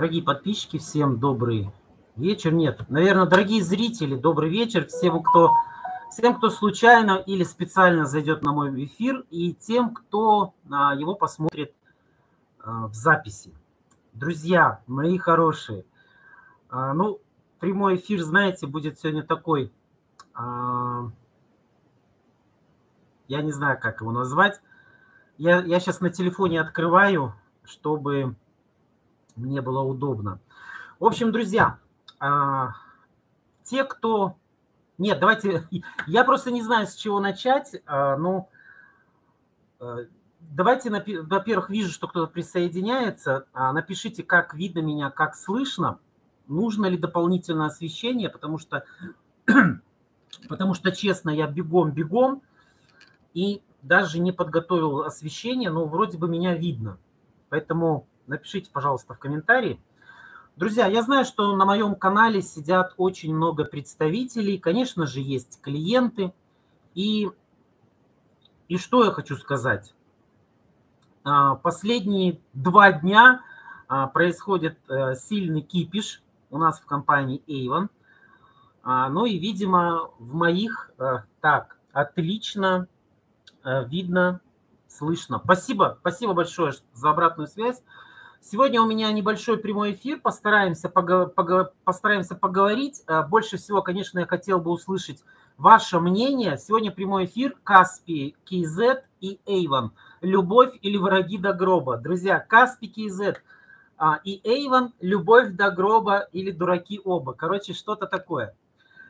Дорогие подписчики, всем добрый вечер. Нет, наверное, дорогие зрители, добрый вечер всем, кто, всем, кто случайно или специально зайдет на мой эфир, и тем, кто а, его посмотрит а, в записи. Друзья, мои хорошие, а, ну, прямой эфир, знаете, будет сегодня такой, я не знаю, как его назвать. Я, я сейчас на телефоне открываю, чтобы мне было удобно. В общем, друзья, а, те, кто... Нет, давайте... Я просто не знаю, с чего начать, а, но э, давайте, во-первых, вижу, что кто-то присоединяется. А, напишите, как видно меня, как слышно. Нужно ли дополнительное освещение, потому что, потому что честно, я бегом-бегом и даже не подготовил освещение, но вроде бы меня видно. Поэтому Напишите, пожалуйста, в комментарии. Друзья, я знаю, что на моем канале сидят очень много представителей. Конечно же, есть клиенты. И, и что я хочу сказать? А, последние два дня а, происходит э, сильный кипиш у нас в компании Avon. А, ну и, видимо, в моих... Э, так, отлично э, видно, слышно. Спасибо, спасибо большое за обратную связь. Сегодня у меня небольшой прямой эфир, постараемся, пого- пого- постараемся поговорить. А, больше всего, конечно, я хотел бы услышать ваше мнение. Сегодня прямой эфир Каспи, KZ и Эйвон. Любовь или враги до гроба. Друзья, Каспи, KZ а, и Эйвон, любовь до гроба или дураки оба. Короче, что-то такое.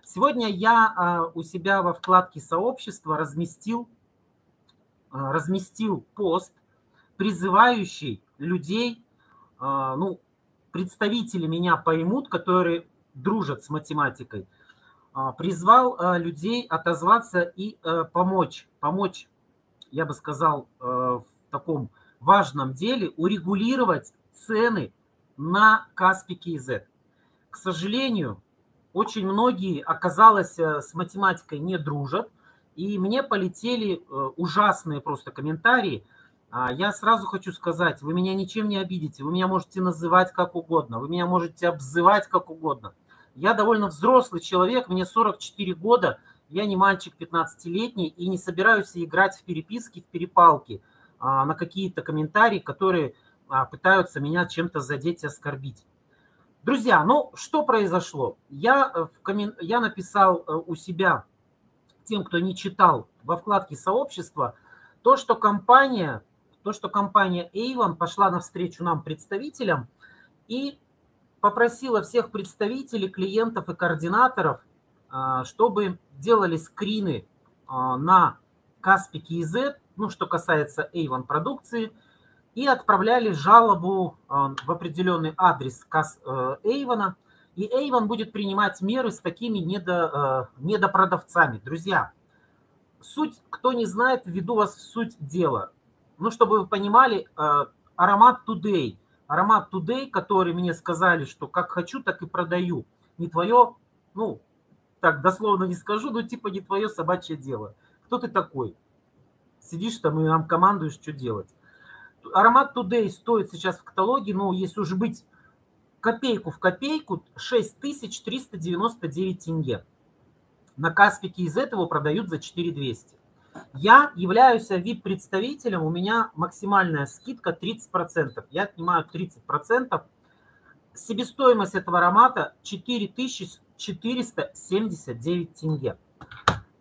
Сегодня я а, у себя во вкладке сообщества разместил, разместил пост, призывающий людей а, ну, представители меня поймут, которые дружат с математикой, а, призвал а, людей отозваться и помочь, помочь, я бы сказал, в таком важном деле урегулировать цены на Каспи KZ. К сожалению, очень многие, оказалось, с математикой не дружат, и мне полетели ужасные просто комментарии – а, я сразу хочу сказать, вы меня ничем не обидите, вы меня можете называть как угодно, вы меня можете обзывать как угодно. Я довольно взрослый человек, мне 44 года, я не мальчик 15-летний и не собираюсь играть в переписки, в перепалки а, на какие-то комментарии, которые а, пытаются меня чем-то задеть и оскорбить. Друзья, ну что произошло? Я, э, в коммен... я написал э, у себя тем, кто не читал во вкладке сообщества, то, что компания то, что компания Avon пошла навстречу нам, представителям, и попросила всех представителей, клиентов и координаторов, а, чтобы делали скрины а, на Каспике EZ, ну, что касается Avon продукции, и отправляли жалобу а, в определенный адрес Avon, э, и Avon будет принимать меры с такими недо, э, недопродавцами. Друзья, суть, кто не знает, введу вас в суть дела. Ну, чтобы вы понимали, э, аромат Today. Аромат Today, который мне сказали, что как хочу, так и продаю. Не твое, ну, так дословно не скажу, но типа не твое собачье дело. Кто ты такой? Сидишь там и нам командуешь, что делать. Аромат Today стоит сейчас в каталоге, ну, если уже быть копейку в копейку, 6399 тенге. На Каспике из этого продают за 4200. Я являюсь VIP-представителем, у меня максимальная скидка 30%. Я отнимаю 30%. Себестоимость этого аромата 4479 тенге.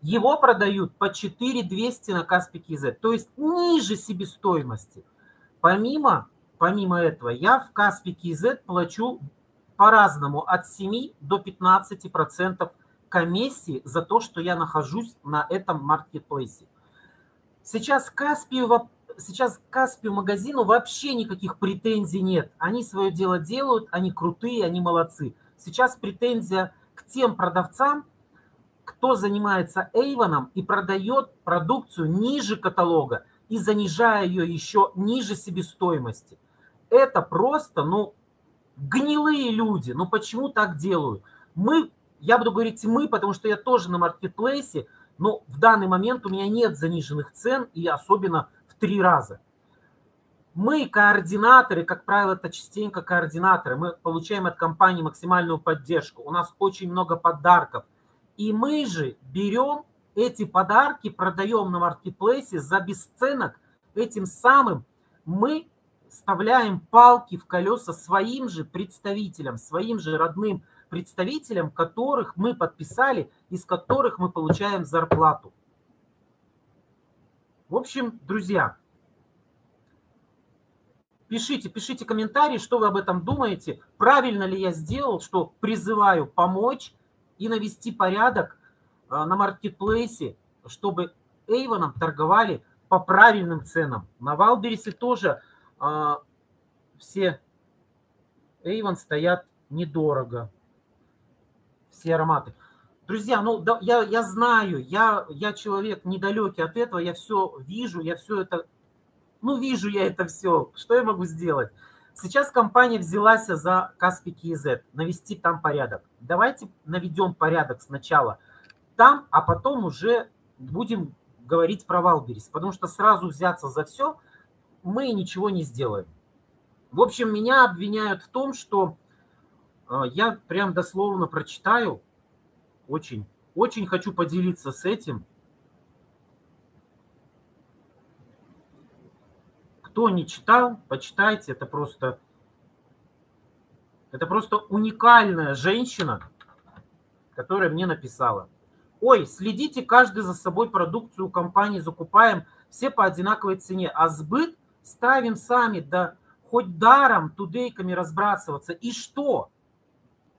Его продают по 4200 на Каспи KZ, то есть ниже себестоимости. Помимо, помимо этого, я в Каспи KZ плачу по-разному от 7 до 15% комиссии за то, что я нахожусь на этом маркетплейсе. Сейчас Каспию, сейчас Каспию магазину вообще никаких претензий нет. Они свое дело делают, они крутые, они молодцы. Сейчас претензия к тем продавцам, кто занимается Эйвоном и продает продукцию ниже каталога и занижая ее еще ниже себестоимости. Это просто, ну, гнилые люди. Ну, почему так делают? Мы я буду говорить мы, потому что я тоже на маркетплейсе, но в данный момент у меня нет заниженных цен и особенно в три раза. Мы координаторы, как правило, это частенько координаторы. Мы получаем от компании максимальную поддержку. У нас очень много подарков. И мы же берем эти подарки, продаем на маркетплейсе за бесценок. Этим самым мы вставляем палки в колеса своим же представителям, своим же родным представителям, которых мы подписали, из которых мы получаем зарплату. В общем, друзья, пишите, пишите комментарии, что вы об этом думаете, правильно ли я сделал, что призываю помочь и навести порядок а, на маркетплейсе, чтобы Эйвоном торговали по правильным ценам. На Валберисе тоже а, все Эйвон стоят недорого. Все ароматы. Друзья, ну да, я, я знаю, я, я человек недалекий от этого, я все вижу, я все это, ну вижу я это все, что я могу сделать? Сейчас компания взялась за Каспи KZ, навести там порядок. Давайте наведем порядок сначала там, а потом уже будем говорить про Валберис, потому что сразу взяться за все мы ничего не сделаем. В общем, меня обвиняют в том, что я прям дословно прочитаю очень, очень хочу поделиться с этим. Кто не читал, почитайте. Это просто, это просто уникальная женщина, которая мне написала. Ой, следите каждый за собой продукцию компании, закупаем все по одинаковой цене, а сбыт ставим сами, да хоть даром тудейками разбрасываться. И что?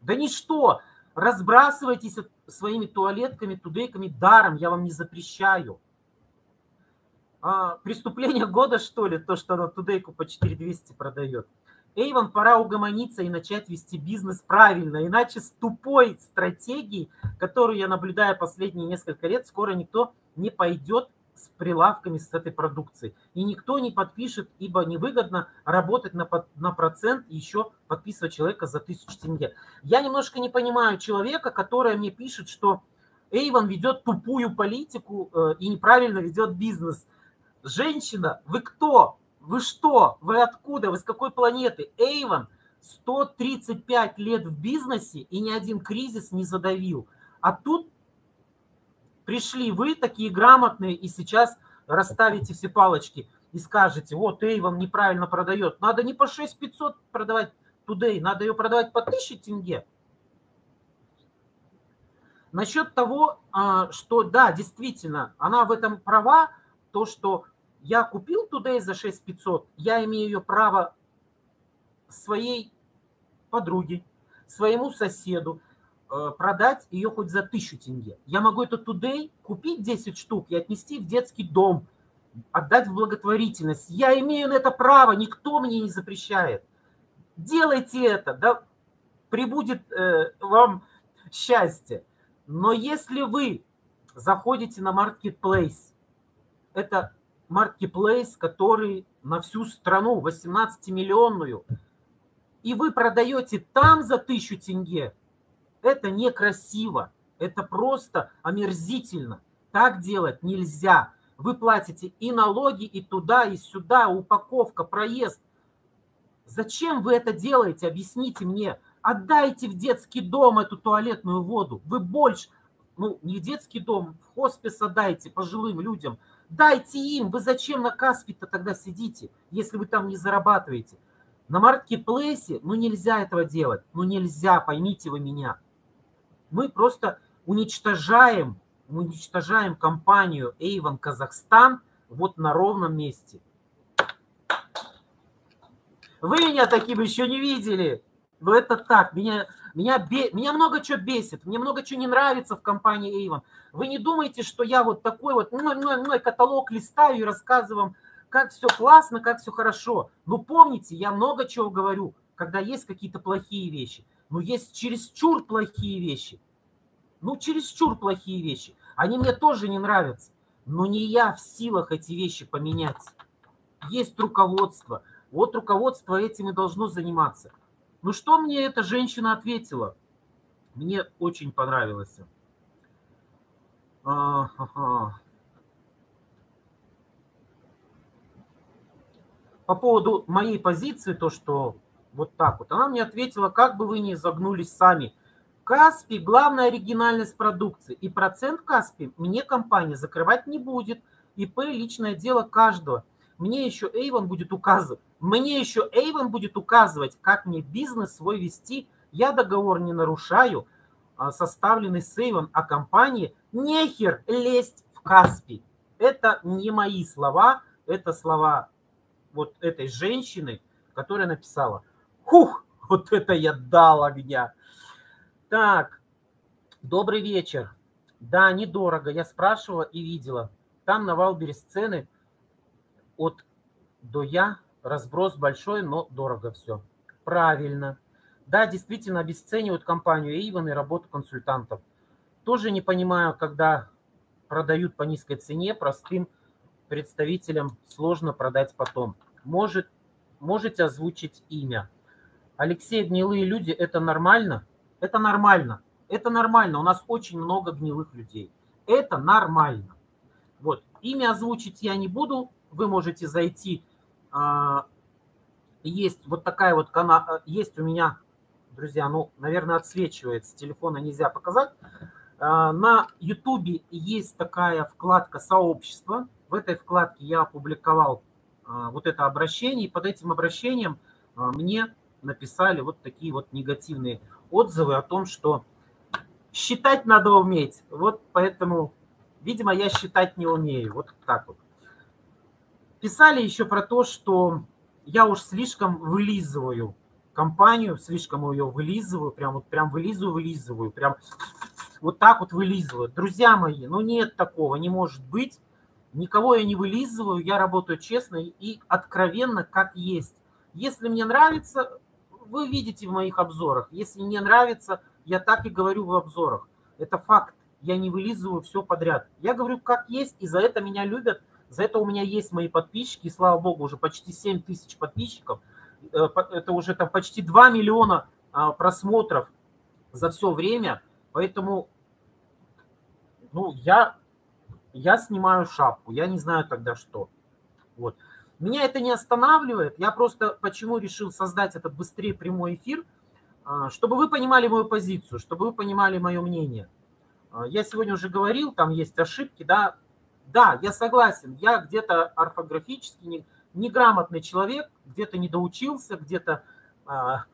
Да ничто. Разбрасывайтесь своими туалетками, тудейками даром, я вам не запрещаю. А, преступление года, что ли, то, что она тудейку по 4200 продает. Эйвон, пора угомониться и начать вести бизнес правильно, иначе с тупой стратегией, которую я наблюдаю последние несколько лет, скоро никто не пойдет с прилавками с этой продукцией. И никто не подпишет, ибо невыгодно работать на, на процент еще подписывать человека за тысячу тенге. Я немножко не понимаю человека, который мне пишет, что Эйвон ведет тупую политику э, и неправильно ведет бизнес. Женщина, вы кто? Вы что? Вы откуда? Вы с какой планеты? Эйвон 135 лет в бизнесе и ни один кризис не задавил. А тут пришли вы такие грамотные и сейчас расставите все палочки и скажете, вот Эйвон неправильно продает. Надо не по 6 500 продавать Today, надо ее продавать по 1000 тенге. Насчет того, а, что да, действительно, она в этом права, то, что я купил Today за 6 500, я имею ее право своей подруге, своему соседу, продать ее хоть за тысячу тенге. Я могу это today купить 10 штук и отнести в детский дом, отдать в благотворительность. Я имею на это право, никто мне не запрещает. Делайте это, да, прибудет э, вам счастье. Но если вы заходите на Marketplace, это Marketplace, который на всю страну, 18-миллионную, и вы продаете там за тысячу тенге, это некрасиво, это просто омерзительно. Так делать нельзя. Вы платите и налоги, и туда, и сюда, упаковка, проезд. Зачем вы это делаете? Объясните мне. Отдайте в детский дом эту туалетную воду. Вы больше, ну, не в детский дом, в хоспис отдайте пожилым людям. Дайте им. Вы зачем на Каспи-то тогда сидите, если вы там не зарабатываете? На маркетплейсе, ну, нельзя этого делать. Ну, нельзя, поймите вы меня мы просто уничтожаем, уничтожаем компанию Avon Казахстан вот на ровном месте. Вы меня таким еще не видели. Но это так. Меня, меня, бе, меня много чего бесит. Мне много чего не нравится в компании Avon. Вы не думаете, что я вот такой вот мой, мой, мой каталог листаю и рассказываю вам, как все классно, как все хорошо. Но помните, я много чего говорю, когда есть какие-то плохие вещи. Но есть чересчур плохие вещи. Ну, чересчур плохие вещи. Они мне тоже не нравятся. Но не я в силах эти вещи поменять. Есть руководство. Вот руководство этим и должно заниматься. Ну, что мне эта женщина ответила? Мне очень понравилось. А, по поводу моей позиции, то, что вот так вот, она мне ответила, как бы вы ни загнулись сами. Каспи – главная оригинальность продукции, и процент Каспи мне компания закрывать не будет. ИП – личное дело каждого. Мне еще Эйвон будет указывать, мне еще Эйвон будет указывать, как мне бизнес свой вести. Я договор не нарушаю, а составленный с Эйвон, а компании нехер лезть в Каспи. Это не мои слова, это слова вот этой женщины, которая написала. Хух, вот это я дал огня. Так, добрый вечер. Да, недорого. Я спрашивала и видела. Там на Валбере сцены от до я разброс большой, но дорого все. Правильно. Да, действительно обесценивают компанию Эйвен и работу консультантов. Тоже не понимаю, когда продают по низкой цене, простым представителям сложно продать потом. Может, можете озвучить имя? Алексей, гнилые люди, это нормально? Это нормально. Это нормально. У нас очень много гнилых людей. Это нормально. Вот. Имя озвучить я не буду. Вы можете зайти. А, есть вот такая вот канал. А, есть у меня, друзья, ну, наверное, отсвечивает. С телефона нельзя показать. А, на YouTube есть такая вкладка «Сообщество». В этой вкладке я опубликовал вот это обращение. И под этим обращением мне написали вот такие вот негативные отзывы о том, что считать надо уметь. Вот поэтому, видимо, я считать не умею. Вот так вот. Писали еще про то, что я уж слишком вылизываю компанию, слишком ее вылизываю, прям вот прям вылизываю, вылизываю, прям вот так вот вылизываю. Друзья мои, ну нет такого, не может быть. Никого я не вылизываю, я работаю честно и откровенно, как есть. Если мне нравится, вы видите в моих обзорах. Если не нравится, я так и говорю в обзорах. Это факт. Я не вылизываю все подряд. Я говорю как есть, и за это меня любят. За это у меня есть мои подписчики, и слава богу, уже почти 7 тысяч подписчиков. Э, это уже там почти 2 миллиона а, просмотров за все время. Поэтому ну, я, я снимаю шапку, я не знаю тогда что. Вот. Меня это не останавливает. Я просто почему решил создать этот быстрее прямой эфир, а, чтобы вы понимали мою позицию, чтобы вы понимали мое мнение. А, я сегодня уже говорил, там есть ошибки, да. Да, я согласен, я где-то орфографически не, неграмотный человек, где-то не доучился, где-то а,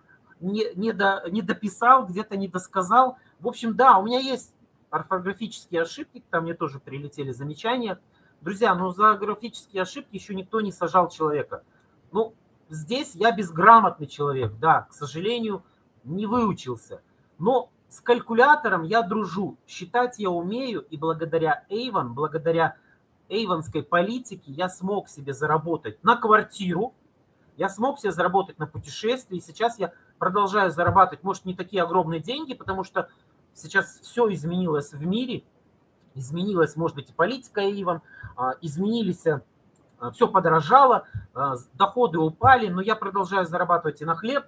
не, не, до, не дописал, где-то не досказал. В общем, да, у меня есть орфографические ошибки, там мне тоже прилетели замечания – Друзья, ну за графические ошибки еще никто не сажал человека. Ну, здесь я безграмотный человек, да, к сожалению, не выучился. Но с калькулятором я дружу, считать я умею, и благодаря Эйвон, благодаря эйвонской политике я смог себе заработать на квартиру, я смог себе заработать на путешествие, и сейчас я продолжаю зарабатывать, может, не такие огромные деньги, потому что сейчас все изменилось в мире – изменилась, может быть, и политика Иван, а, изменились, э, все подорожало, э, доходы упали, но я продолжаю зарабатывать и на хлеб,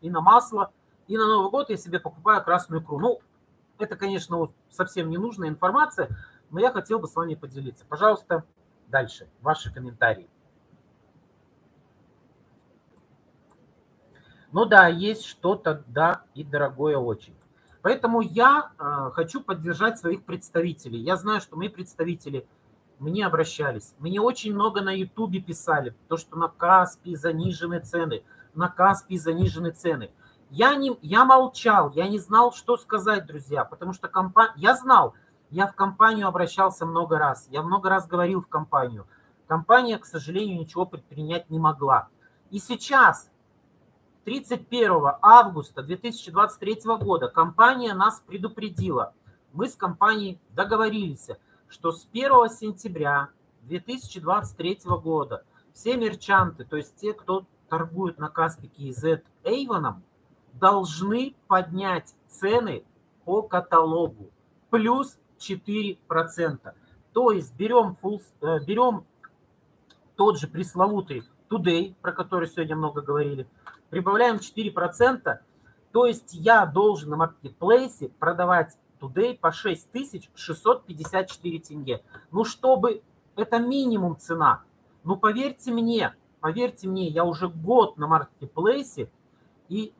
и на масло, и на Новый год я себе покупаю красную икру. Ну, это, конечно, вот совсем ненужная информация, но я хотел бы с вами поделиться. Пожалуйста, дальше, ваши комментарии. Ну да, есть что-то, да, и дорогое очень. Поэтому я э, хочу поддержать своих представителей. Я знаю, что мои представители мне обращались. Мне очень много на Ютубе писали, то, что на Каспи занижены цены, на Каспи занижены цены. Я, не, я молчал, я не знал, что сказать, друзья, потому что компания... Я знал, я в компанию обращался много раз, я много раз говорил в компанию. Компания, к сожалению, ничего предпринять не могла. И сейчас 31 августа 2023 года компания нас предупредила. Мы с компанией договорились, что с 1 сентября 2023 года все мерчанты, то есть те, кто торгуют на Каспике и Z Эйвоном, должны поднять цены по каталогу плюс 4%. То есть берем, full, э, берем тот же пресловутый Today, про который сегодня много говорили, прибавляем 4%, то есть я должен на маркетплейсе продавать Today по 6654 тенге. Ну, чтобы это минимум цена. Ну, поверьте мне, поверьте мне, я уже год на маркетплейсе, и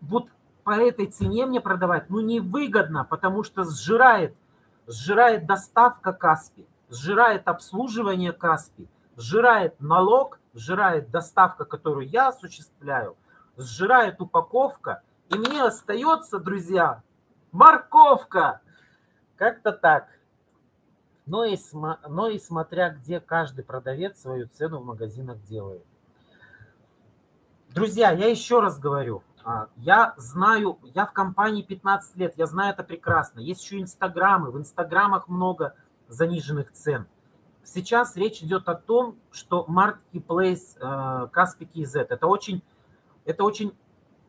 вот по этой цене мне продавать, ну, невыгодно, потому что сжирает, сжирает доставка Каспи, сжирает обслуживание Каспи, сжирает налог, сжирает доставка, которую я осуществляю, сжирает упаковка, и мне остается, друзья, морковка. Как-то так. Но и, но и смотря где каждый продавец свою цену в магазинах делает. Друзья, я еще раз говорю, а, я знаю, я в компании 15 лет, я знаю это прекрасно. Есть еще инстаграмы, в инстаграмах много заниженных цен. Сейчас речь идет о том, что Marketplace э, KZ это очень, это очень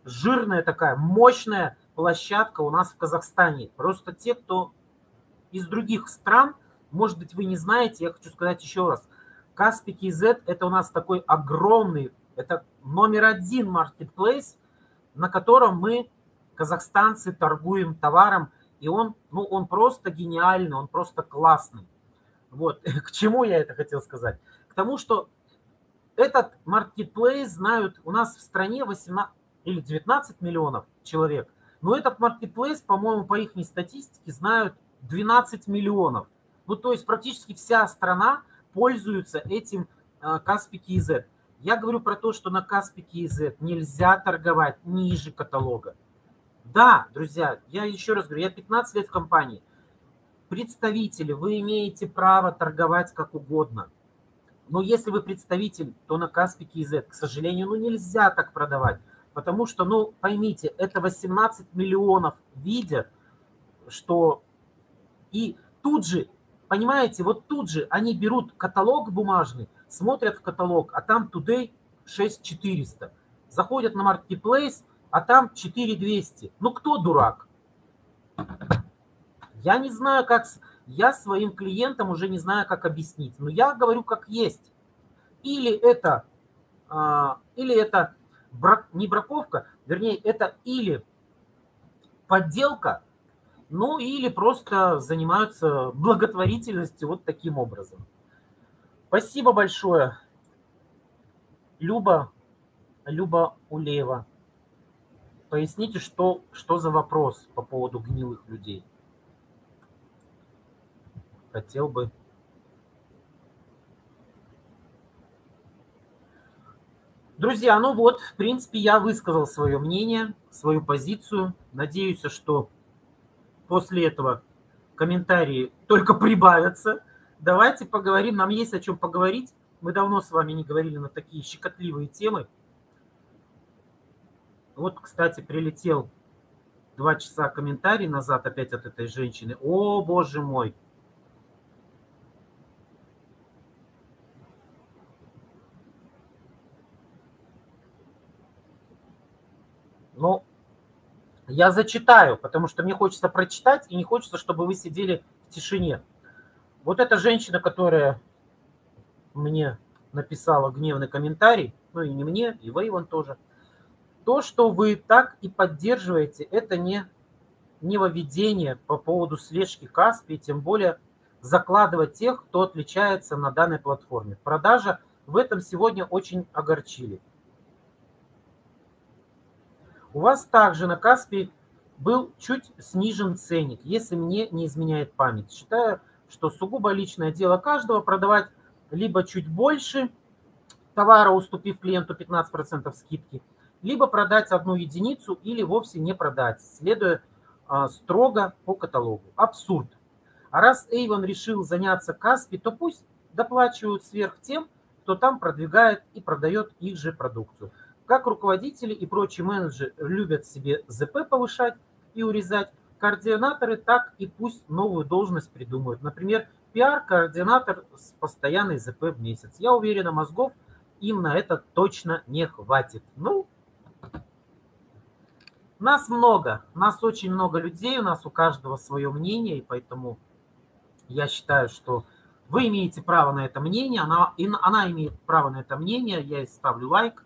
жирная такая, мощная площадка у нас в Казахстане. Просто те, кто из других стран, может быть, вы не знаете, я хочу сказать еще раз. Caspic KZ это у нас такой огромный, это номер один marketplace – на котором мы, казахстанцы, торгуем товаром, и он, ну, он просто гениальный, он просто классный. Вот, к чему я это хотел сказать? К тому, что этот маркетплейс знают у нас в стране 18 или 19 миллионов человек, но этот маркетплейс, по-моему, по их статистике знают 12 миллионов. Ну, то есть практически вся страна пользуется этим Каспи uh, KZ. Я говорю про то, что на Каспике KZ нельзя торговать ниже каталога. Да, друзья, я еще раз говорю, я 15 лет в компании. Представители, вы имеете право торговать как угодно. Но если вы представитель, то на Каспике KZ, к сожалению, ну нельзя так продавать. Потому что, ну, поймите, это 18 миллионов видят, что... И тут же, понимаете, вот тут же они берут каталог бумажный, смотрят в каталог, а там Today 6400. Заходят на Marketplace, а там 4200. Ну кто дурак? Я не знаю, как... Я своим клиентам уже не знаю, как объяснить. Но я говорю, как есть. Или это, а, или это брак, не браковка, вернее, это или подделка, ну или просто занимаются благотворительностью вот таким образом. Спасибо большое. Люба, Люба Улеева. Поясните, что, что за вопрос по поводу гнилых людей. Хотел бы. Друзья, ну вот, в принципе, я высказал свое мнение, свою позицию. Надеюсь, что после этого комментарии только прибавятся. Давайте поговорим, нам есть о чем поговорить. Мы давно с вами не говорили на такие щекотливые темы. Вот, кстати, прилетел два часа комментарий назад опять от этой женщины. О, боже мой! Ну, я зачитаю, потому что мне хочется прочитать, и не хочется, чтобы вы сидели в тишине. Вот эта женщина, которая мне написала гневный комментарий, ну и не мне, и Вейван тоже, то, что вы так и поддерживаете, это не, не воведение по поводу слежки Каспи, тем более закладывать тех, кто отличается на данной платформе. Продажа в этом сегодня очень огорчили. У вас также на Каспи был чуть снижен ценник, если мне не изменяет память. Считаю, что сугубо личное дело каждого продавать либо чуть больше товара, уступив клиенту 15% скидки, либо продать одну единицу или вовсе не продать, следуя а, строго по каталогу. Абсурд. А раз Эйвон решил заняться Каспи, то пусть доплачивают сверх тем, кто там продвигает и продает их же продукцию. Как руководители и прочие менеджеры любят себе ЗП повышать и урезать, координаторы так и пусть новую должность придумают. Например, пиар-координатор с постоянной ЗП в месяц. Я уверена, мозгов им на это точно не хватит. Ну, нас много, нас очень много людей, у нас у каждого свое мнение, и поэтому я считаю, что вы имеете право на это мнение, она, она имеет право на это мнение, я ей ставлю лайк,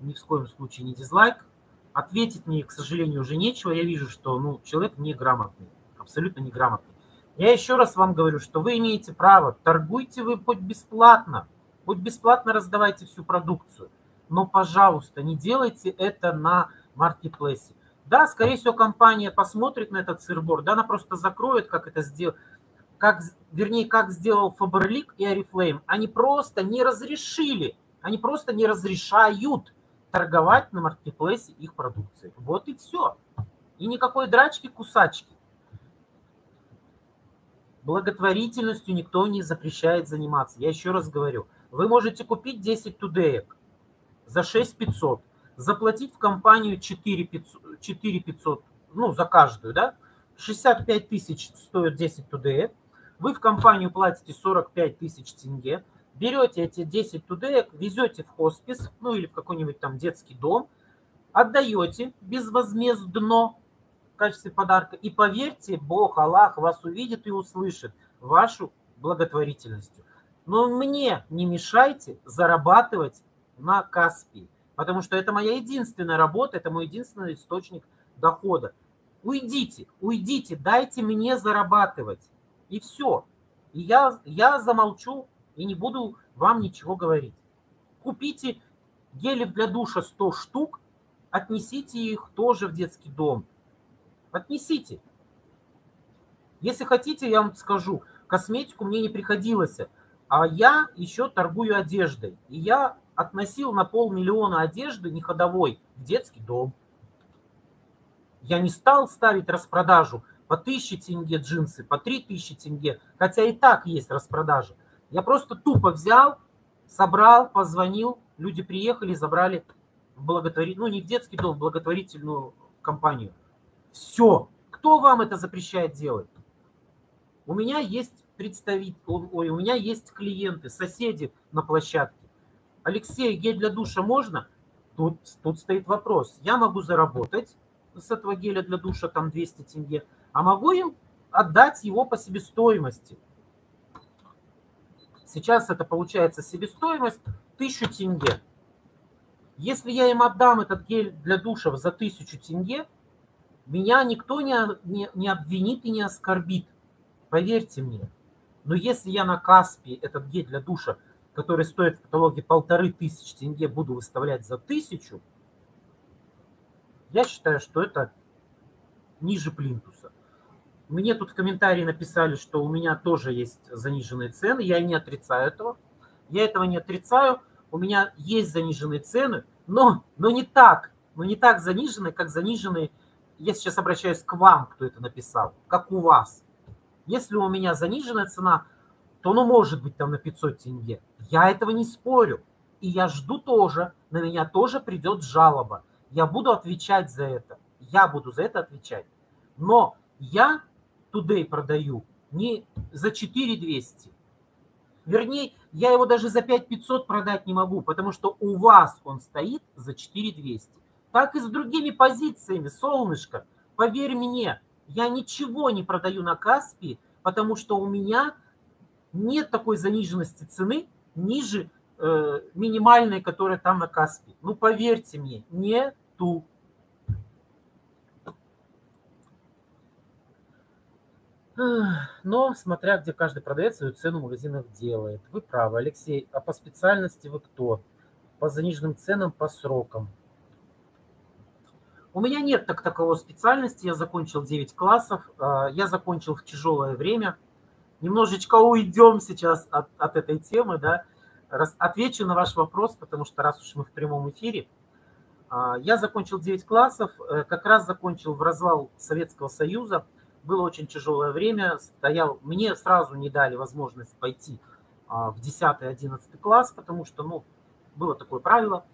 ни в коем случае не дизлайк. Ответить мне, к сожалению, уже нечего. Я вижу, что ну, человек неграмотный, абсолютно неграмотный. Я еще раз вам говорю, что вы имеете право, торгуйте вы хоть бесплатно, Хоть бесплатно раздавайте всю продукцию. Но, пожалуйста, не делайте это на маркетплейсе. Да, скорее всего, компания посмотрит на этот сырбор, да, она просто закроет, как это сделать, как, вернее, как сделал Faberlic и Oriflame. Они просто не разрешили, они просто не разрешают торговать на маркетплейсе их продукцией. Вот и все. И никакой драчки-кусачки. Благотворительностью никто не запрещает заниматься. Я еще раз говорю, вы можете купить 10 тудеек за 6 500, заплатить в компанию 4 500, 4 500 ну, за каждую, да, 65 тысяч стоит 10 тудеек, вы в компанию платите 45 тысяч тенге, берете эти 10 тудеек, везете в хоспис, ну или в какой-нибудь там детский дом, отдаете безвозмездно в качестве подарка. И поверьте, Бог, Аллах вас увидит и услышит вашу благотворительностью. Но мне не мешайте зарабатывать на Каспии, потому что это моя единственная работа, это мой единственный источник дохода. Уйдите, уйдите, дайте мне зарабатывать. И все. И я, я замолчу и не буду вам ничего говорить. Купите гелев для душа 100 штук, отнесите их тоже в детский дом. Отнесите. Если хотите, я вам скажу, косметику мне не приходилось, а я еще торгую одеждой. И я относил на полмиллиона одежды неходовой в детский дом. Я не стал ставить распродажу по 1000 тенге джинсы, по 3000 тенге, хотя и так есть распродажа. Я просто тупо взял, собрал, позвонил, люди приехали, забрали в благотворительную, ну не в детский дом, в благотворительную компанию. Все. Кто вам это запрещает делать? У меня есть представитель, ой, у меня есть клиенты, соседи на площадке. Алексей, гель для душа можно? Тут, тут стоит вопрос. Я могу заработать с этого геля для душа там 200 тенге, а могу им отдать его по себестоимости. Сейчас это получается себестоимость 1000 тенге. Если я им отдам этот гель для душа за 1000 тенге, меня никто не, не, не обвинит и не оскорбит. Поверьте мне. Но если я на Каспе этот гель для душа, который стоит в каталоге полторы тысячи тенге, буду выставлять за тысячу, я считаю, что это ниже плинтуса. Мне тут комментарии написали, что у меня тоже есть заниженные цены. Я не отрицаю этого. Я этого не отрицаю. У меня есть заниженные цены, но, но не так. Но не так заниженные, как заниженные. Я сейчас обращаюсь к вам, кто это написал, как у вас. Если у меня заниженная цена, то ну может быть там на 500 тенге. Я этого не спорю. И я жду тоже, на меня тоже придет жалоба. Я буду отвечать за это. Я буду за это отвечать. Но я Today продаю не за 4200. Вернее, я его даже за 5500 продать не могу, потому что у вас он стоит за 4200. Так и с другими позициями, солнышко. Поверь мне, я ничего не продаю на Каспи, потому что у меня нет такой заниженности цены ниже э, минимальной, которая там на Каспи. Ну, поверьте мне, нету. Но смотря где каждый продавец свою цену в магазинах делает. Вы правы, Алексей. А по специальности вы кто? По заниженным ценам, по срокам. У меня нет так таковой специальности. Я закончил 9 классов. А, я закончил в тяжелое время. Немножечко уйдем сейчас от, от этой темы. Да? Раз, отвечу на ваш вопрос, потому что раз уж мы в прямом эфире. А, я закончил 9 классов. Э, как раз закончил в развал Советского Союза – было очень тяжелое время, стоял, мне сразу не дали возможность пойти а, в 10-11 класс, потому что, ну, было такое правило.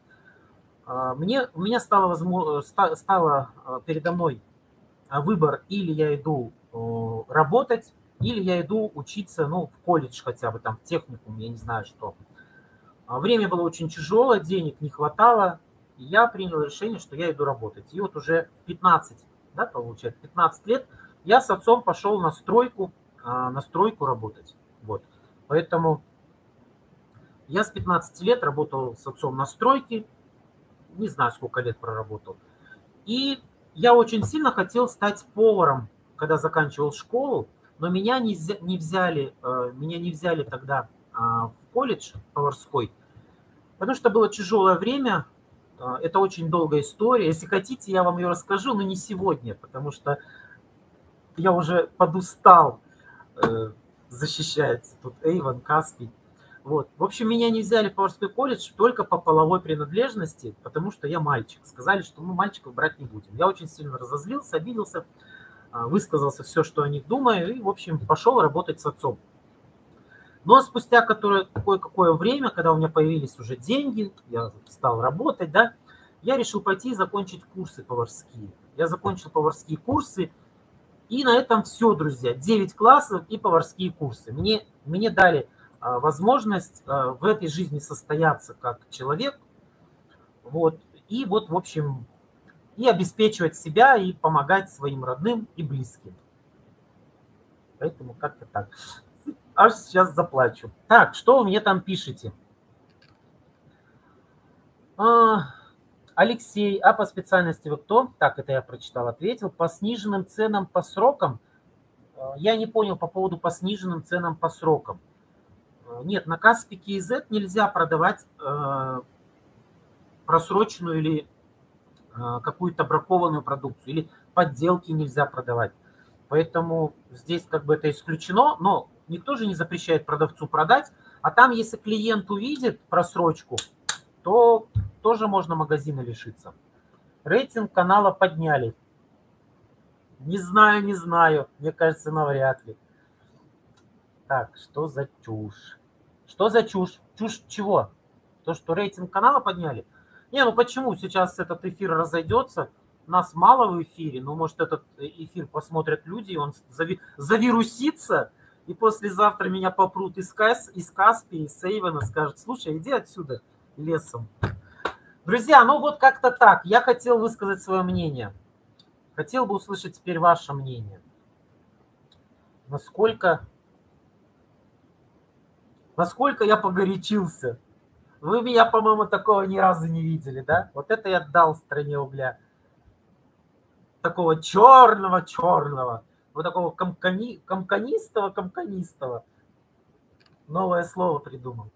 А, мне, у меня стало, возможно, стало а, передо мной выбор, или я иду работать, или я иду учиться, ну, в колледж хотя бы, там, в техникум, я не знаю что. Время было очень тяжелое, денег не хватало, и я принял решение, что я иду работать. И вот уже 15, да, получается, 15 лет – я с отцом пошел на стройку, а, на стройку работать. Вот. Поэтому я с 15 лет работал с отцом на стройке, не знаю, сколько лет проработал. И я очень сильно хотел стать поваром, когда заканчивал школу, но меня не, не взяли, э, меня не взяли тогда в колледж поварской, потому что было тяжелое время, это очень долгая история. Если хотите, я вам ее расскажу, но не сегодня, потому что я уже подустал э, защищать тут Эйвен, Каспий. Вот. В общем, меня не взяли в поварской колледж только по половой принадлежности, потому что я мальчик. Сказали, что мы мальчиков брать не будем. Я очень сильно разозлился, обиделся, а, высказался все, что о них думаю, и, в общем, пошел работать с отцом. Но спустя какое-какое время, когда у меня появились уже деньги, я стал работать, да, я решил пойти и закончить курсы поварские. Я закончил поварские курсы, и на этом все, друзья. 9 классов и поварские курсы. Мне, мне дали а, возможность а, в этой жизни состояться как человек. Вот. И вот, в общем, и обеспечивать себя, и помогать своим родным и близким. Поэтому как-то так. Аж сейчас заплачу. Так, что вы мне там пишете? А, Алексей, а по специальности вы кто? Так, это я прочитал, ответил. По сниженным ценам по срокам. Э, я не понял по поводу по сниженным ценам по срокам. Э, нет, на Каспике и Z нельзя продавать э, просроченную или э, какую-то бракованную продукцию, или подделки нельзя продавать. Поэтому здесь как бы это исключено, но никто же не запрещает продавцу продать. А там, если клиент увидит просрочку, то тоже можно магазина лишиться. Рейтинг канала подняли. Не знаю, не знаю. Мне кажется, навряд ли. Так, что за чушь? Что за чушь? Чушь чего? То, что рейтинг канала подняли? Не, ну почему? Сейчас этот эфир разойдется. Нас мало в эфире, но может этот эфир посмотрят люди, и он зави... завирусится, и послезавтра меня попрут из, Кас... из Каспи, из Сейвена, скажут, слушай, иди отсюда лесом. Друзья, ну вот как-то так. Я хотел высказать свое мнение. Хотел бы услышать теперь ваше мнение. Насколько, насколько я погорячился. Вы меня, по-моему, такого ни разу не видели, да? Вот это я дал стране угля. Такого черного-черного. Вот такого комкани, комканистого-комканистого. Новое слово придумал.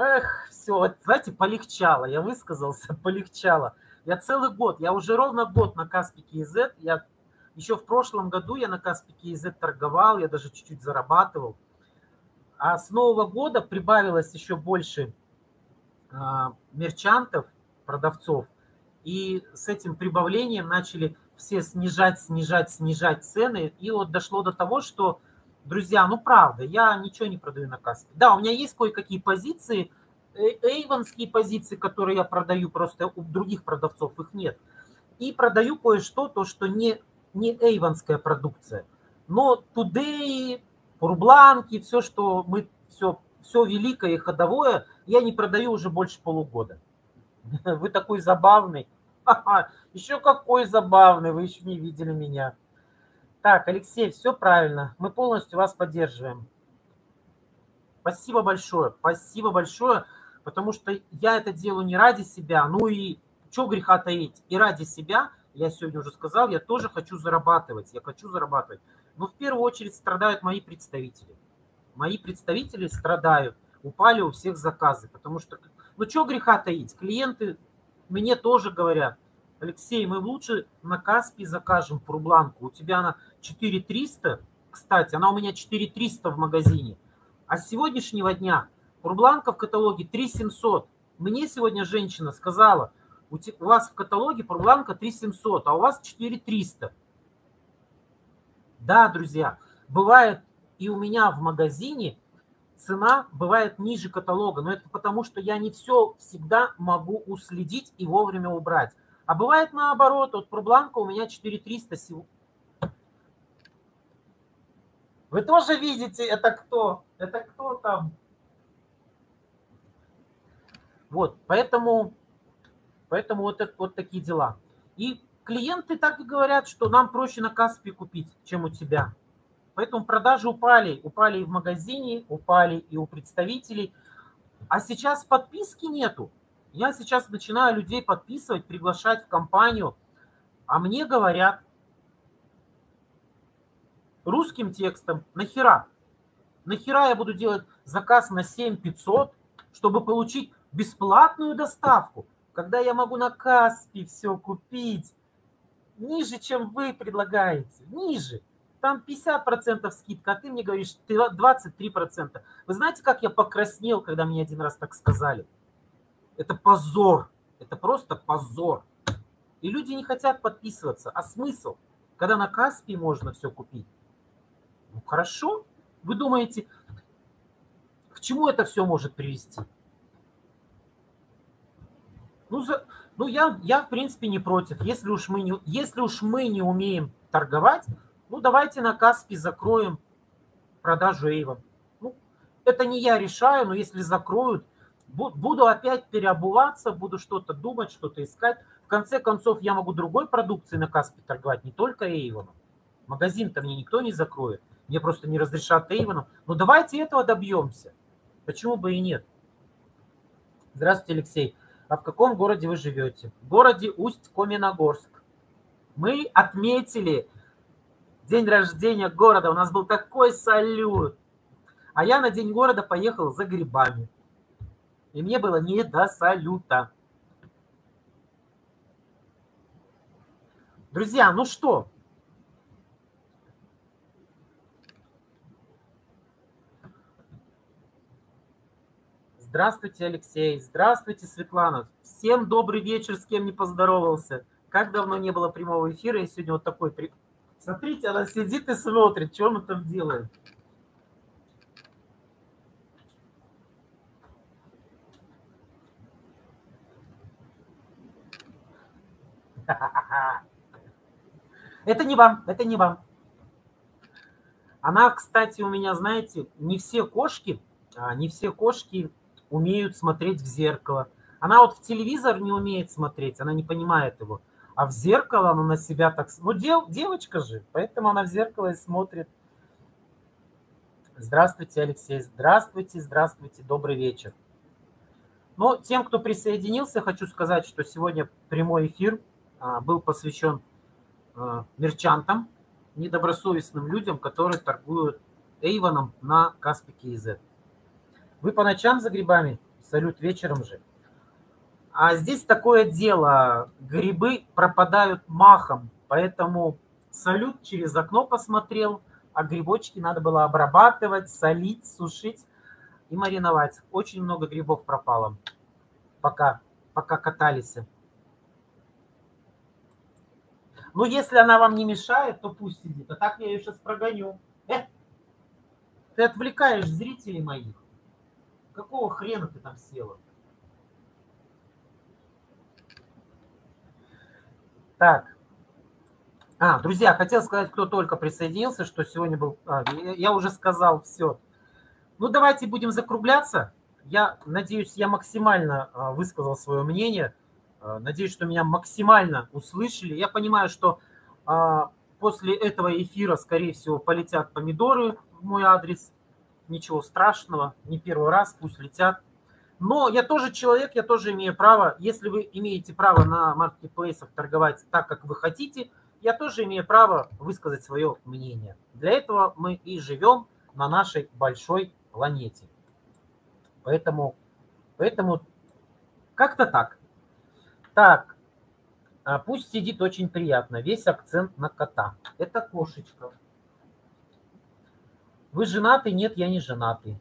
Эх, все, знаете, полегчало, я высказался, полегчало. Я целый год, я уже ровно год на Каспике из я еще в прошлом году я на Каспике из торговал, я даже чуть-чуть зарабатывал. А с Нового года прибавилось еще больше а, мерчантов, продавцов, и с этим прибавлением начали все снижать, снижать, снижать цены, и вот дошло до того, что Друзья, ну правда, я ничего не продаю на кассе. Да, у меня есть кое-какие позиции, э, эйвонские позиции, которые я продаю, просто у других продавцов их нет. И продаю кое-что, то, что не, не эйвонская продукция. Но Today, Пурбланки, все, что мы, все, все великое и ходовое, я не продаю уже больше полугода. Вы такой забавный. Еще какой забавный, вы еще не видели меня. Так, Алексей, все правильно. Мы полностью вас поддерживаем. Спасибо большое, спасибо большое, потому что я это делаю не ради себя, ну и что греха таить, и ради себя, я сегодня уже сказал, я тоже хочу зарабатывать, я хочу зарабатывать. Но в первую очередь страдают мои представители. Мои представители страдают, упали у всех заказы, потому что, ну что греха таить, клиенты мне тоже говорят, Алексей, мы лучше на Каспи закажем пурбланку. У тебя она 4300, кстати, она у меня 4300 в магазине. А с сегодняшнего дня пурбланка в каталоге 3700. Мне сегодня женщина сказала, у вас в каталоге пурбланка 3700, а у вас 4300. Да, друзья, бывает и у меня в магазине цена бывает ниже каталога, но это потому, что я не все всегда могу уследить и вовремя убрать. А бывает наоборот, вот Пурбланка у меня 4300 сил. Вы тоже видите, это кто? Это кто там? Вот, поэтому, поэтому вот, вот такие дела. И клиенты так и говорят, что нам проще на Каспи купить, чем у тебя. Поэтому продажи упали. Упали и в магазине, упали и у представителей. А сейчас подписки нету. Я сейчас начинаю людей подписывать, приглашать в компанию, а мне говорят русским текстом, нахера? Нахера я буду делать заказ на 7500, чтобы получить бесплатную доставку, когда я могу на Каспи все купить ниже, чем вы предлагаете, ниже. Там 50% скидка, а ты мне говоришь 23%. Вы знаете, как я покраснел, когда мне один раз так сказали? Это позор. Это просто позор. И люди не хотят подписываться. А смысл? Когда на Каспи можно все купить. Ну хорошо. Вы думаете, к чему это все может привести? Ну, за, ну я, я, в принципе, не против. Если уж, мы не, если уж мы не умеем торговать, ну, давайте на Каспи закроем продажу Эйва. Ну, это не я решаю, но если закроют, буду опять переобуваться, буду что-то думать, что-то искать. В конце концов, я могу другой продукцией на Каспи торговать, не только Эйвоном. Магазин-то мне никто не закроет. Мне просто не разрешат Эйвоном. Но давайте этого добьемся. Почему бы и нет? Здравствуйте, Алексей. А в каком городе вы живете? В городе Усть-Коминогорск. Мы отметили день рождения города. У нас был такой салют. А я на день города поехал за грибами. И мне было не до салюта. Друзья, ну что? Здравствуйте, Алексей. Здравствуйте, Светлана. Всем добрый вечер, с кем не поздоровался. Как давно не было прямого эфира, и сегодня вот такой... При... Смотрите, она сидит и смотрит, что мы там делаем. Это не вам, это не вам. Она, кстати, у меня, знаете, не все кошки, а, не все кошки умеют смотреть в зеркало. Она вот в телевизор не умеет смотреть, она не понимает его. А в зеркало она на себя так... Ну, дев, девочка же, поэтому она в зеркало и смотрит. Здравствуйте, Алексей. Здравствуйте, здравствуйте, добрый вечер. Но тем, кто присоединился, хочу сказать, что сегодня прямой эфир а, был посвящен а, мерчантам, недобросовестным людям, которые торгуют Эйвоном на Каспике из. Вы по ночам за грибами? Салют вечером же. А здесь такое дело, грибы пропадают махом, поэтому салют через окно посмотрел, а грибочки надо было обрабатывать, солить, сушить и мариновать. Очень много грибов пропало, пока, пока катались. Ну, если она вам не мешает, то пусть сидит. А так я ее сейчас прогоню. Э, ты отвлекаешь зрителей моих. Какого хрена ты там села? Так. А, друзья, хотел сказать, кто только присоединился, что сегодня был... А, я уже сказал все. Ну, давайте будем закругляться. Я надеюсь, я максимально а, высказал свое мнение. А, надеюсь, что меня максимально услышали. Я понимаю, что а, после этого эфира, скорее всего, полетят помидоры в мой адрес ничего страшного, не первый раз, пусть летят. Но я тоже человек, я тоже имею право, если вы имеете право на маркетплейсах торговать так, как вы хотите, я тоже имею право высказать свое мнение. Для этого мы и живем на нашей большой планете. Поэтому, поэтому как-то так. Так, а пусть сидит очень приятно. Весь акцент на кота. Это кошечка. Вы женаты? Нет, я не женатый.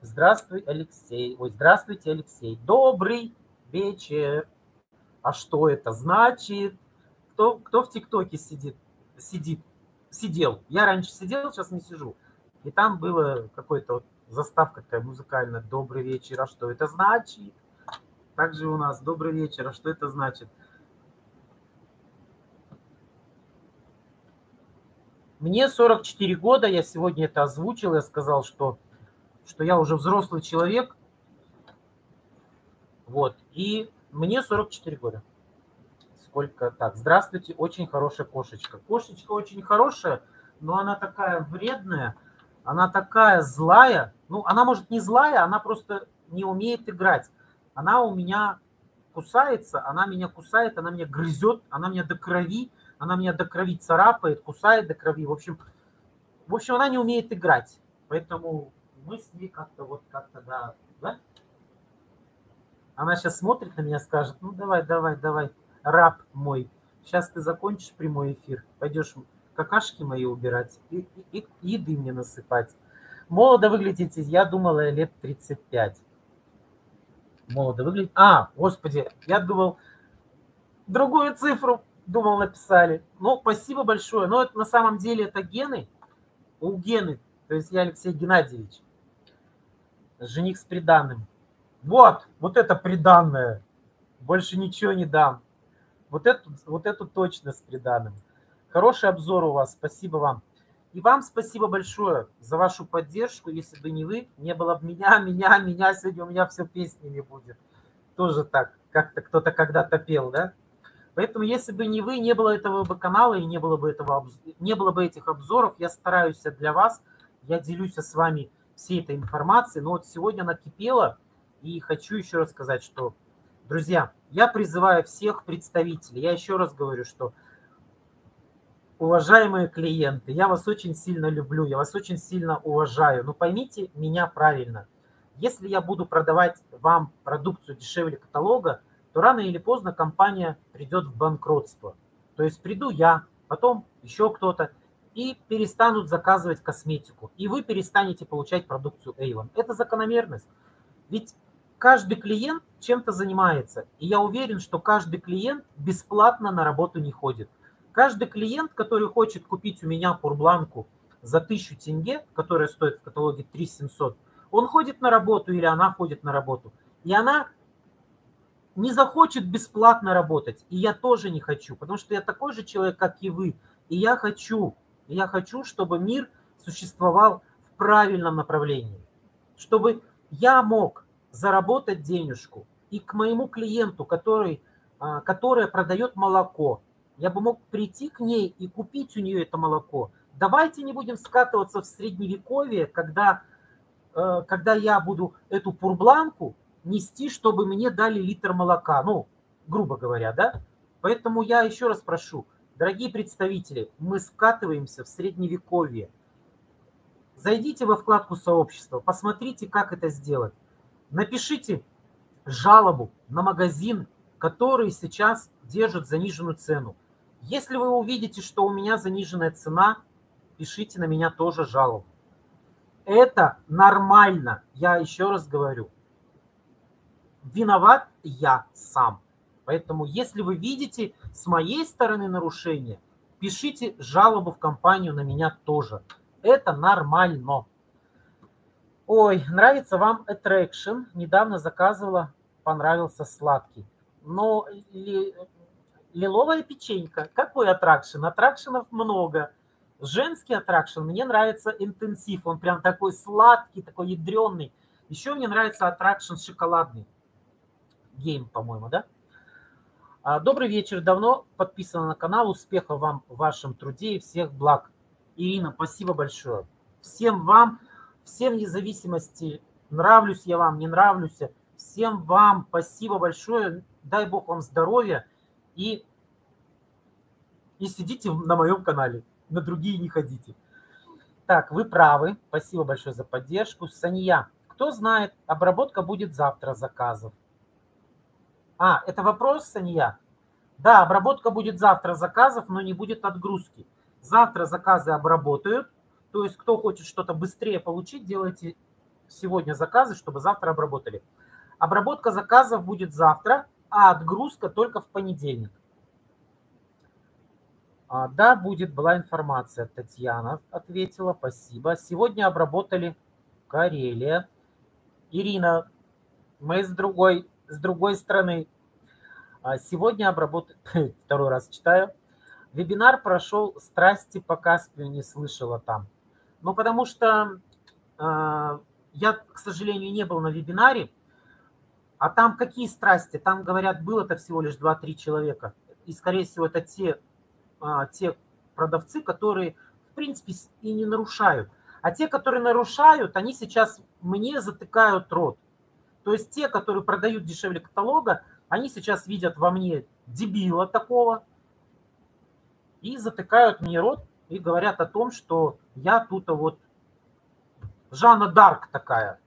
Здравствуй, Алексей. Ой, здравствуйте, Алексей. Добрый вечер. А что это значит? Кто, кто в ТикТоке сидит? Сидит. Сидел. Я раньше сидел, сейчас не сижу. И там было какой-то вот заставка такая музыкальная. Добрый вечер. А что это значит? Также у нас добрый вечер. А что это значит? Мне 44 года, я сегодня это озвучил, я сказал, что, что я уже взрослый человек. Вот, и мне 44 года. Сколько? Так, здравствуйте, очень хорошая кошечка. Кошечка очень хорошая, но она такая вредная, она такая злая. Ну, она может не злая, она просто не умеет играть. Она у меня кусается, она меня кусает, она меня грызет, она меня до крови она меня до крови царапает, кусает до крови. В общем, в общем, она не умеет играть. Поэтому мы с ней как-то вот как-то, да, да? Она сейчас смотрит на меня, скажет, ну давай, давай, давай, раб мой, сейчас ты закончишь прямой эфир, пойдешь какашки мои убирать и, и, и еды мне насыпать. Молодо выглядите, я думала, лет 35. Молодо выглядит. А, господи, я думал, другую цифру, думал, написали. Ну, спасибо большое. Но это на самом деле это гены. У Гены, то есть я Алексей Геннадьевич, жених с приданным. Вот, вот это приданное. Больше ничего не дам. Вот эту, вот эту точно с приданным. Хороший обзор у вас, спасибо вам. И вам спасибо большое за вашу поддержку. Если бы не вы, не было бы меня, меня, меня. Сегодня у меня все песнями будет. Тоже так, как-то кто-то когда-то пел, да? Поэтому, если бы не вы, не было этого бы канала и не было бы, этого, не было бы этих обзоров, я стараюсь для вас, я делюсь с вами всей этой информацией. Но вот сегодня она кипела, и хочу еще раз сказать, что, друзья, я призываю всех представителей, я еще раз говорю, что уважаемые клиенты, я вас очень сильно люблю, я вас очень сильно уважаю, но поймите меня правильно. Если я буду продавать вам продукцию дешевле каталога, то рано или поздно компания придет в банкротство. То есть приду я, потом еще кто-то, и перестанут заказывать косметику. И вы перестанете получать продукцию Avon. Это закономерность. Ведь каждый клиент чем-то занимается. И я уверен, что каждый клиент бесплатно на работу не ходит. Каждый клиент, который хочет купить у меня пурбланку за 1000 тенге, которая стоит в каталоге 3700, он ходит на работу или она ходит на работу. И она не захочет бесплатно работать. И я тоже не хочу, потому что я такой же человек, как и вы. И я хочу, я хочу, чтобы мир существовал в правильном направлении. Чтобы я мог заработать денежку. И к моему клиенту, который, а, которая продает молоко, я бы мог прийти к ней и купить у нее это молоко. Давайте не будем скатываться в средневековье, когда, э, когда я буду эту пурбланку нести, чтобы мне дали литр молока. Ну, грубо говоря, да? Поэтому я еще раз прошу, дорогие представители, мы скатываемся в средневековье. Зайдите во вкладку сообщества, посмотрите, как это сделать. Напишите жалобу на магазин, который сейчас держит заниженную цену. Если вы увидите, что у меня заниженная цена, пишите на меня тоже жалобу. Это нормально, я еще раз говорю. Виноват я сам. Поэтому, если вы видите с моей стороны нарушение, пишите жалобу в компанию на меня тоже. Это нормально. Ой, нравится вам Attraction. Недавно заказывала, понравился сладкий. Но ли, лиловая печенька. Какой Attraction? Attraction ов много. Женский Attraction мне нравится интенсив. Он прям такой сладкий, такой ядреный. Еще мне нравится Attraction шоколадный. Game, по-моему, да? А, добрый вечер. Давно подписана на канал. Успехов вам в вашем труде и всех благ. Ирина, спасибо большое. Всем вам Всем вне зависимости, нравлюсь я вам, не нравлюсь. Всем вам спасибо большое. Дай Бог вам здоровья. И, и сидите на моем канале. На другие не ходите. Так, вы правы. Спасибо большое за поддержку. Сания, кто знает, обработка будет завтра заказов. А, это вопрос, Сания? Да, обработка будет завтра заказов, но не будет отгрузки. Завтра заказы обработают, то есть, кто хочет что-то быстрее получить, делайте сегодня заказы, чтобы завтра обработали. Обработка заказов будет завтра, а отгрузка только в понедельник. А, да, будет, была информация. Татьяна ответила, спасибо. Сегодня обработали Карелия. Ирина, мы с другой, с другой стороны. А, сегодня обработали, второй раз читаю. Вебинар прошел «Страсти по Каспию» не слышала там. Ну, потому что э, я, к сожалению, не был на вебинаре, а там какие страсти? Там, говорят, было-то всего лишь 2-3 человека. И, скорее всего, это те, э, те продавцы, которые, в принципе, и не нарушают. А те, которые нарушают, они сейчас мне затыкают рот. То есть те, которые продают дешевле каталога, они сейчас видят во мне дебила такого и затыкают мне рот, и говорят о том, что я тут вот Жанна Дарк такая.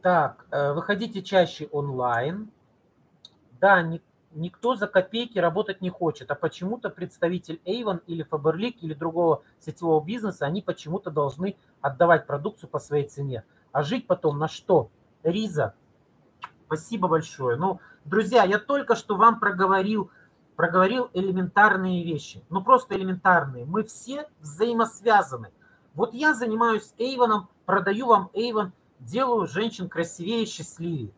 Так, э, выходите чаще онлайн. Да, никто за копейки работать не хочет, а почему-то представитель Avon или Faberlic или другого сетевого бизнеса, они почему-то должны отдавать продукцию по своей цене. А жить потом на что? Риза, спасибо большое. Ну, друзья, я только что вам проговорил, проговорил элементарные вещи. Ну, просто элементарные. Мы все взаимосвязаны. Вот я занимаюсь Эйвоном, продаю вам Эйвон, делаю женщин красивее, счастливее.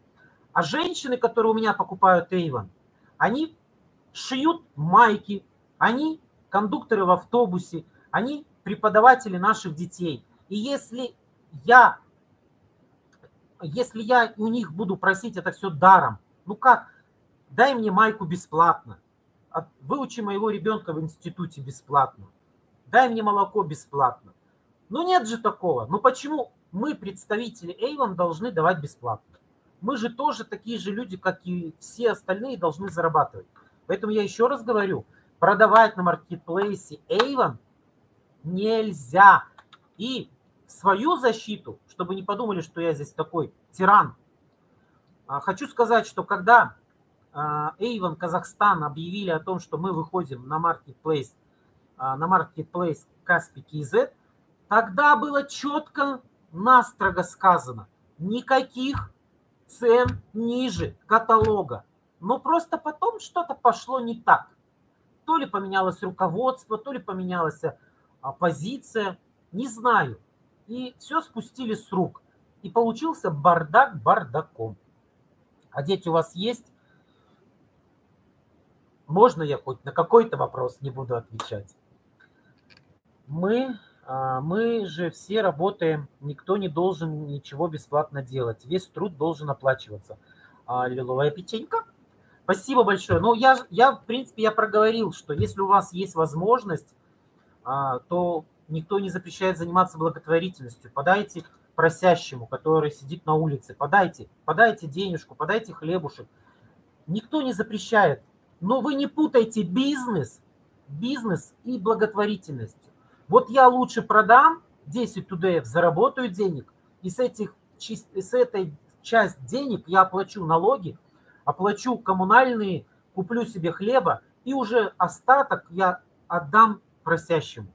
А женщины, которые у меня покупают Эйвон, они шьют майки, они кондукторы в автобусе, они преподаватели наших детей. И если я, если я у них буду просить это все даром, ну как, дай мне майку бесплатно, выучи моего ребенка в институте бесплатно, дай мне молоко бесплатно. Ну нет же такого. Ну почему мы, представители Avon, должны давать бесплатно? Мы же тоже такие же люди, как и все остальные, должны зарабатывать. Поэтому я еще раз говорю, продавать на маркетплейсе Avon нельзя. И свою защиту, чтобы не подумали, что я здесь такой тиран, а, хочу сказать, что когда а, Avon Казахстан объявили о том, что мы выходим на маркетплейс, а, на маркетплейс Каспи KZ, тогда было четко, настрого сказано, никаких цен ниже каталога. Но просто потом что-то пошло не так. То ли поменялось руководство, то ли поменялась а, позиция, не знаю. И все спустили с рук. И получился бардак бардаком. А дети у вас есть? Можно я хоть на какой-то вопрос не буду отвечать? Мы мы же все работаем, никто не должен ничего бесплатно делать. Весь труд должен оплачиваться. А, лиловая печенька. Спасибо большое. Ну, я, я, в принципе, я проговорил, что если у вас есть возможность, а, то никто не запрещает заниматься благотворительностью. Подайте просящему, который сидит на улице, подайте, подайте денежку, подайте хлебушек. Никто не запрещает. Но вы не путайте бизнес, бизнес и благотворительность. Вот я лучше продам 10 тудеев, заработаю денег, и с, этих, с этой часть денег я оплачу налоги, оплачу коммунальные, куплю себе хлеба, и уже остаток я отдам просящему.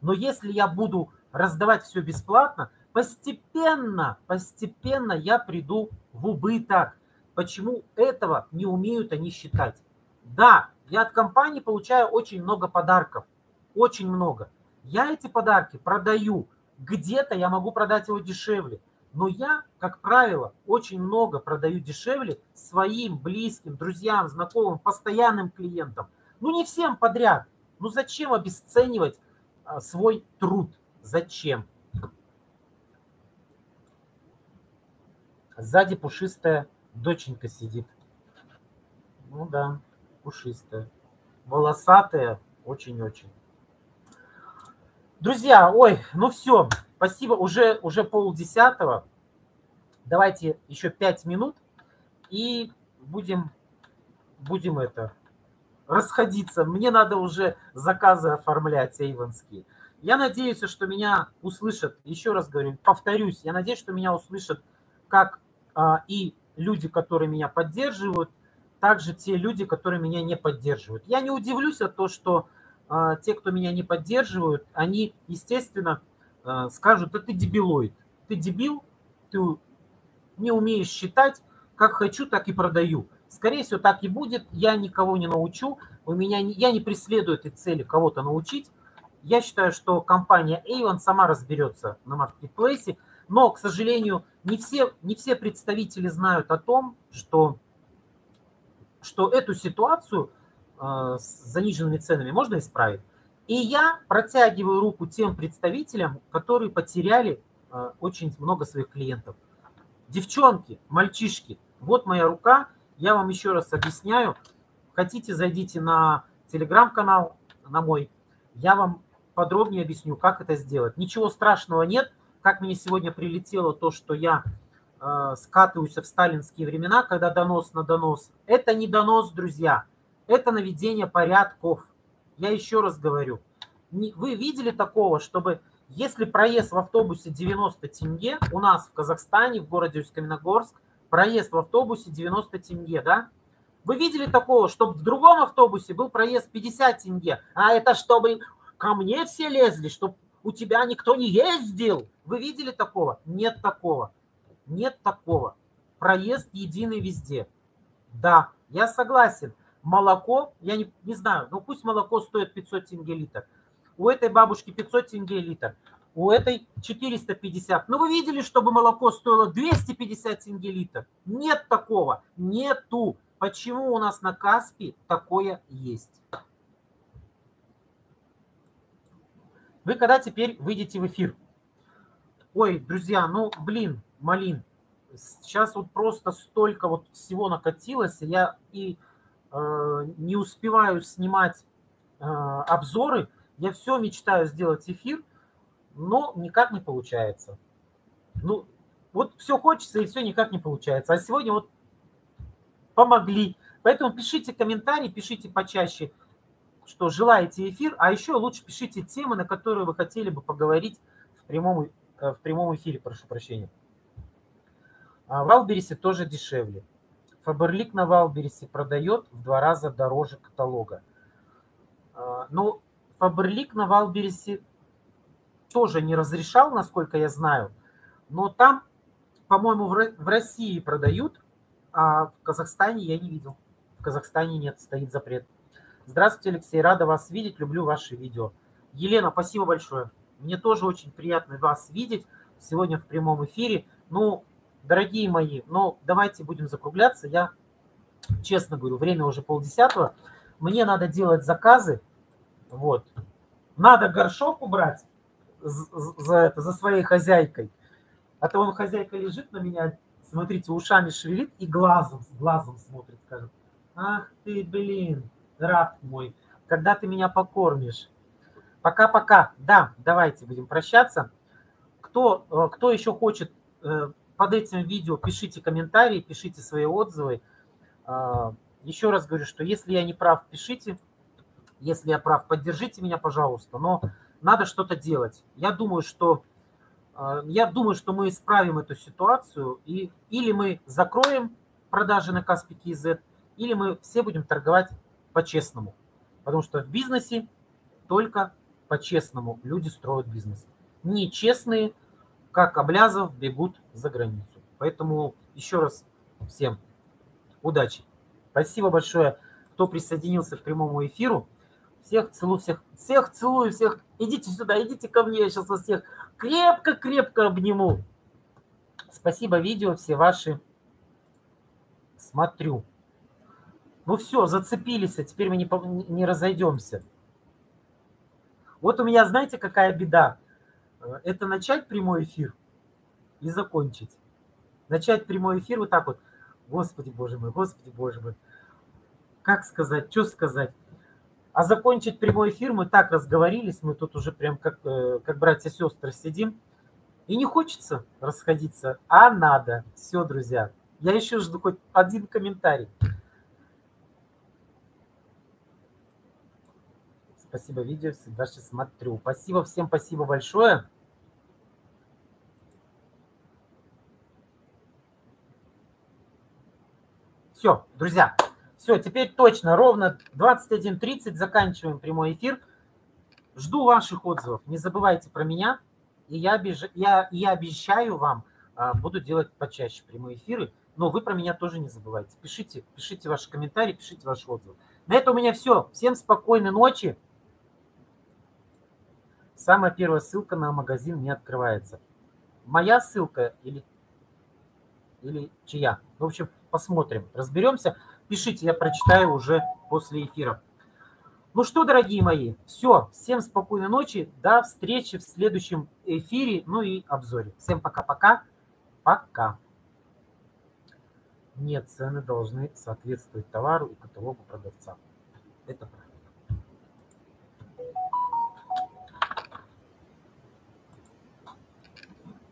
Но если я буду раздавать все бесплатно, постепенно, постепенно я приду в убыток. Почему этого не умеют они считать? Да, я от компании получаю очень много подарков, очень много. Я эти подарки продаю. Где-то я могу продать его дешевле. Но я, как правило, очень много продаю дешевле своим близким, друзьям, знакомым, постоянным клиентам. Ну не всем подряд. Ну зачем обесценивать а, свой труд? Зачем? Сзади пушистая доченька сидит. Ну да, пушистая. Волосатая очень-очень. Друзья, ой, ну все, спасибо, уже, уже полдесятого. Давайте еще пять минут и будем, будем это, расходиться. Мне надо уже заказы оформлять эйвонские. Я надеюсь, что меня услышат, еще раз говорю, повторюсь, я надеюсь, что меня услышат как а, и люди, которые меня поддерживают, также те люди, которые меня не поддерживают. Я не удивлюсь от того, что те, кто меня не поддерживают, они, естественно, а, скажут, да ты дебилоид, ты дебил, ты не умеешь считать, как хочу, так и продаю. Скорее всего, так и будет, я никого не научу, у меня, я не преследую этой цели кого-то научить. Я считаю, что компания Avon сама разберется на маркетплейсе, но, к сожалению, не все, не все представители знают о том, что, что эту ситуацию – Э, с заниженными ценами можно исправить. И я протягиваю руку тем представителям, которые потеряли э, очень много своих клиентов. Девчонки, мальчишки, вот моя рука, я вам еще раз объясняю. Хотите, зайдите на телеграм-канал, на мой, я вам подробнее объясню, как это сделать. Ничего страшного нет, как мне сегодня прилетело то, что я э, скатываюсь в сталинские времена, когда донос на донос. Это не донос, друзья. Это наведение порядков. Я еще раз говорю, Вы видели такого, чтобы если проезд в автобусе 90 тенге, у нас в Казахстане, в городе Усть-Каменогорск, проезд в автобусе 90 тенге, да? Вы видели такого, чтобы в другом автобусе был проезд 50 тенге, а это чтобы ко мне все лезли, чтобы у тебя никто не ездил. Вы видели такого? Нет такого. Нет такого. Проезд единый везде. Да, я согласен. Молоко, я не, не знаю, ну пусть молоко стоит 500 тенге литр. У этой бабушки 500 тенге литр. У этой 450. Но вы видели, чтобы молоко стоило 250 тенге литр? Нет такого. Нету. Почему у нас на Каспе такое есть? Вы когда теперь выйдете в эфир? Ой, друзья, ну, блин, малин, сейчас вот просто столько вот всего накатилось, я и не успеваю снимать э, обзоры, я все мечтаю сделать эфир, но никак не получается. Ну, вот все хочется и все никак не получается. А сегодня вот помогли. Поэтому пишите комментарии, пишите почаще, что желаете эфир, а еще лучше пишите темы, на которые вы хотели бы поговорить в прямом, э, в прямом эфире, прошу прощения. А в Валберисе тоже дешевле. Фаберлик на Валберисе продает в два раза дороже каталога. А, но Фаберлик на Валберисе тоже не разрешал, насколько я знаю, но там, по-моему, в России продают, а в Казахстане я не видел. В Казахстане нет, стоит запрет. Здравствуйте, Алексей, рада вас видеть, люблю ваши видео. Елена, спасибо большое. Мне тоже очень приятно вас видеть сегодня в прямом эфире. Ну, дорогие мои, ну, давайте будем закругляться. Я честно говорю, время уже полдесятого. Мне надо делать заказы. Вот. Надо горшок убрать за, это, за своей хозяйкой. А то он хозяйка лежит на меня, смотрите, ушами шевелит и глазом, глазом смотрит, скажет, ах ты, блин, раб мой, когда ты меня покормишь? Пока-пока. Да, давайте будем прощаться. Кто, э, кто еще хочет э, под этим видео, пишите комментарии, пишите свои отзывы. А, еще раз говорю, что если я не прав, пишите. Если я прав, поддержите меня, пожалуйста. Но надо что-то делать. Я думаю, что э, я думаю, что мы исправим эту ситуацию, и или мы закроем продажи на Каспи KZ, или мы все будем торговать по-честному. Потому что в бизнесе только по-честному люди строят бизнес. Нечестные, как Облязов, бегут за границу. Поэтому еще раз всем удачи. Спасибо большое, кто присоединился к прямому эфиру. Всех целую, всех, всех целую, всех. Идите сюда, идите ко мне, я сейчас вас всех крепко-крепко обниму. Спасибо, видео все ваши смотрю. Ну все, зацепились, а теперь мы не, не разойдемся. Вот у меня, знаете, какая беда? Это начать прямой эфир и закончить. Начать прямой эфир вот так вот. Господи, боже мой, господи, боже мой. Как сказать, что сказать? А закончить прямой эфир мы так разговорились, мы тут уже прям как, э, как братья-сестры сидим. И не хочется расходиться, а надо. Все, друзья. Я еще жду хоть один комментарий. Спасибо, видео всегда же смотрю. Спасибо всем, спасибо большое. Все, друзья, все, теперь точно, ровно 21.30 заканчиваем прямой эфир. Жду ваших отзывов. Не забывайте про меня. И я, обиж... я, я обещаю вам, а, буду делать почаще прямые эфиры. Но вы про меня тоже не забывайте. Пишите, пишите ваши комментарии, пишите ваши отзывы. На этом у меня все. Всем спокойной ночи. Самая первая ссылка на магазин не открывается. Моя ссылка или, или чья? В общем, посмотрим, разберемся. Пишите, я прочитаю уже после эфира. Ну что, дорогие мои, все. Всем спокойной ночи. До встречи в следующем эфире, ну и обзоре. Всем пока-пока. Пока. Нет, цены должны соответствовать товару и каталогу продавца. Это правда.